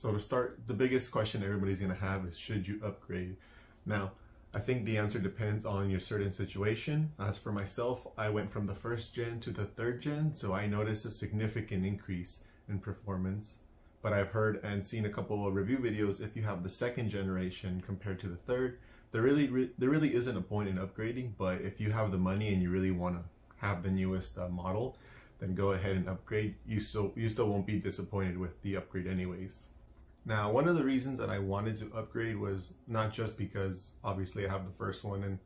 So to start, the biggest question everybody's gonna have is should you upgrade? Now, I think the answer depends on your certain situation. As for myself, I went from the first gen to the third gen, so I noticed a significant increase in performance. But I've heard and seen a couple of review videos if you have the second generation compared to the third, there really re there really isn't a point in upgrading, but if you have the money and you really want to have the newest uh, model, then go ahead and upgrade. You still you still won't be disappointed with the upgrade anyways. Now, one of the reasons that I wanted to upgrade was not just because obviously I have the first one and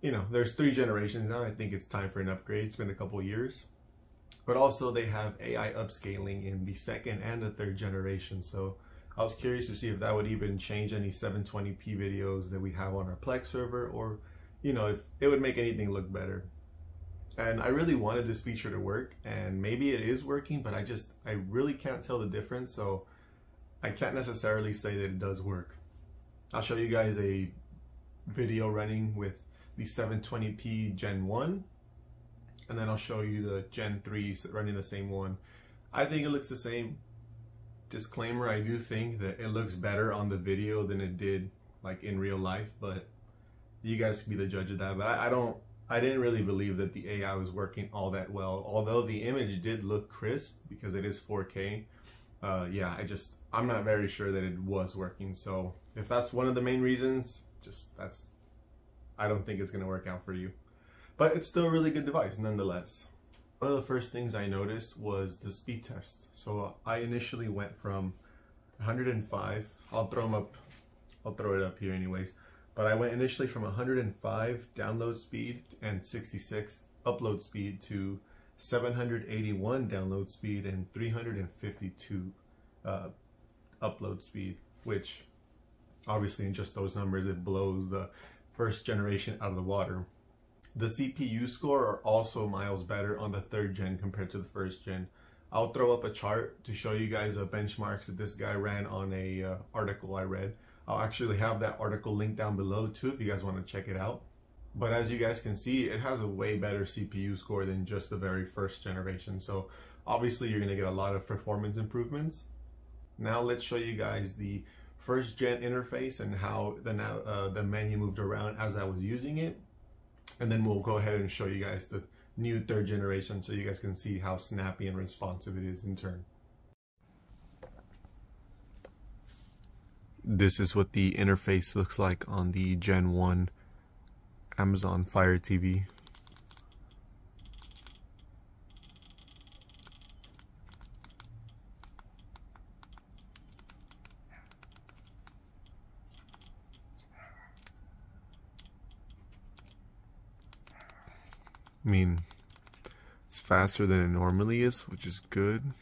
you know, there's three generations now. I think it's time for an upgrade. It's been a couple years. But also they have AI upscaling in the second and the third generation. So I was curious to see if that would even change any 720p videos that we have on our Plex server or, you know, if it would make anything look better. And I really wanted this feature to work and maybe it is working, but I just, I really can't tell the difference. So I can't necessarily say that it does work. I'll show you guys a video running with the 720p Gen 1 and then I'll show you the Gen 3 running the same one. I think it looks the same. Disclaimer, I do think that it looks better on the video than it did like in real life, but you guys can be the judge of that. But I, I don't, I didn't really believe that the AI was working all that well. Although the image did look crisp because it is 4K, uh, yeah, I just, I'm not very sure that it was working. So if that's one of the main reasons, just that's, I don't think it's going to work out for you. But it's still a really good device nonetheless. One of the first things I noticed was the speed test. So I initially went from 105, I'll throw them up, I'll throw it up here anyways. But I went initially from 105 download speed and 66 upload speed to 781 download speed and 352 uh, upload speed, which obviously in just those numbers, it blows the first generation out of the water. The CPU score are also miles better on the third gen compared to the first gen. I'll throw up a chart to show you guys the benchmarks that this guy ran on a uh, article I read. I'll actually have that article linked down below too if you guys want to check it out. But as you guys can see, it has a way better CPU score than just the very first generation. So obviously you're going to get a lot of performance improvements. Now let's show you guys the first gen interface and how the, now, uh, the menu moved around as I was using it. And then we'll go ahead and show you guys the new third generation so you guys can see how snappy and responsive it is in turn. This is what the interface looks like on the Gen 1 Amazon Fire TV. I mean, it's faster than it normally is, which is good.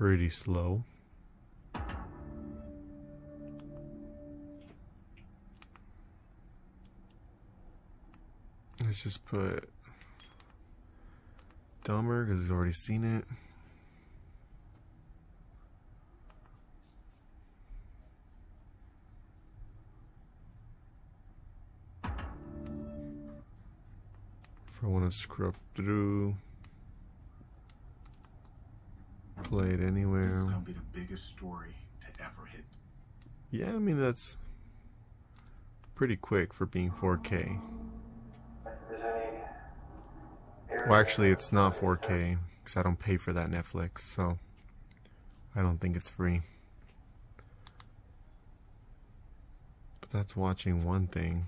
Pretty slow. Let's just put Dahmer because we've already seen it. If I want to scrub through play it anywhere. This is gonna be the biggest story to ever hit. Yeah, I mean that's pretty quick for being 4K. Well, actually, it's not 4K because I don't pay for that Netflix, so I don't think it's free. But that's watching one thing.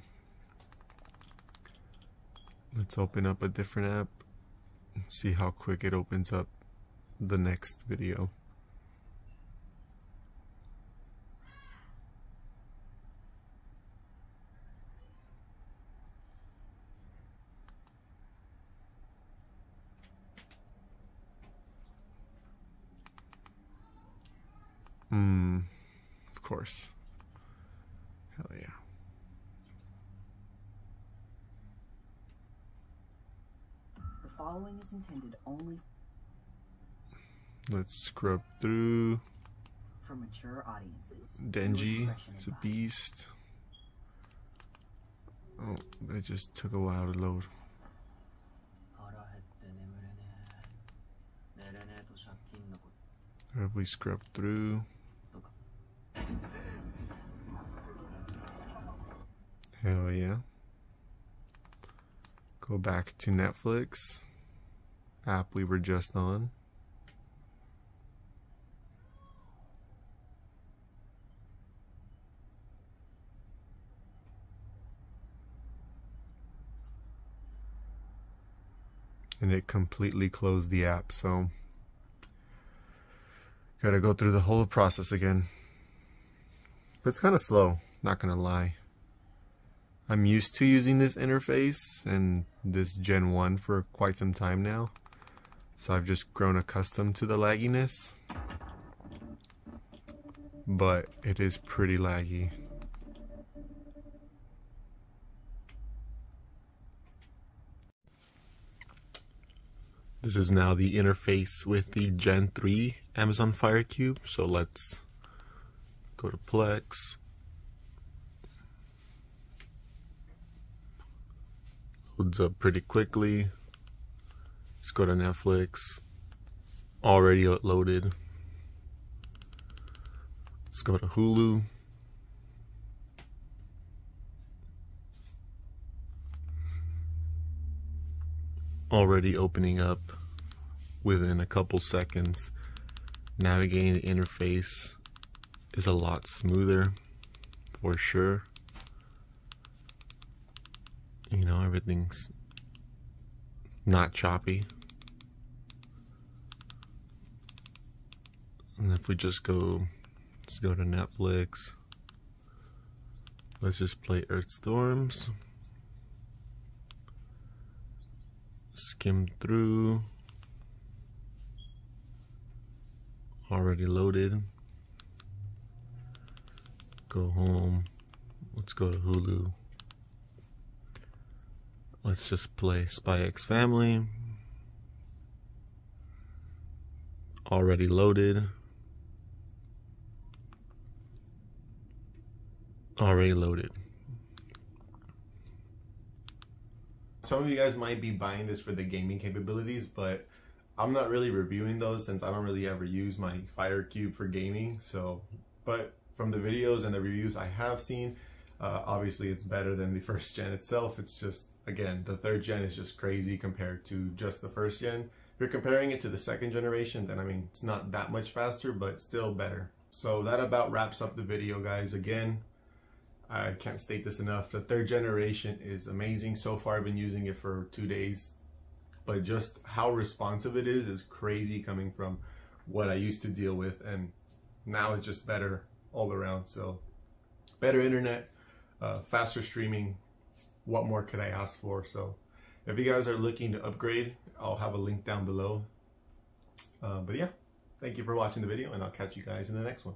Let's open up a different app. And see how quick it opens up the next video. Hmm, of course. Hell yeah. The following is intended only Let's scrub through. For mature audiences. Denji, it's a beast. Oh, that just took a while to load. Have we scrubbed through? Hell yeah. Go back to Netflix, app we were just on. And it completely closed the app, so gotta go through the whole process again. But it's kind of slow, not gonna lie. I'm used to using this interface and this Gen 1 for quite some time now. So I've just grown accustomed to the lagginess. But it is pretty laggy. This is now the interface with the Gen 3 Amazon Fire Cube. So let's go to Plex. loads up pretty quickly. Let's go to Netflix. Already loaded. Let's go to Hulu. Already opening up within a couple seconds. Navigating the interface is a lot smoother for sure. You know everything's not choppy. And if we just go let's go to netflix. Let's just play earth storms skim through already loaded go home let's go to hulu Let's just play Spy X Family. Already loaded. Already loaded. Some of you guys might be buying this for the gaming capabilities, but I'm not really reviewing those since I don't really ever use my Fire Cube for gaming. So, but from the videos and the reviews I have seen, uh, obviously it's better than the first gen itself. It's just again, the third gen is just crazy compared to just the first gen. If you're comparing it to the second generation, then I mean, it's not that much faster, but still better. So that about wraps up the video, guys. Again, I can't state this enough. The third generation is amazing. So far, I've been using it for two days, but just how responsive it is is crazy coming from what I used to deal with, and now it's just better all around. So better internet, uh, faster streaming, what more could I ask for? So if you guys are looking to upgrade, I'll have a link down below. Uh, but yeah, thank you for watching the video and I'll catch you guys in the next one.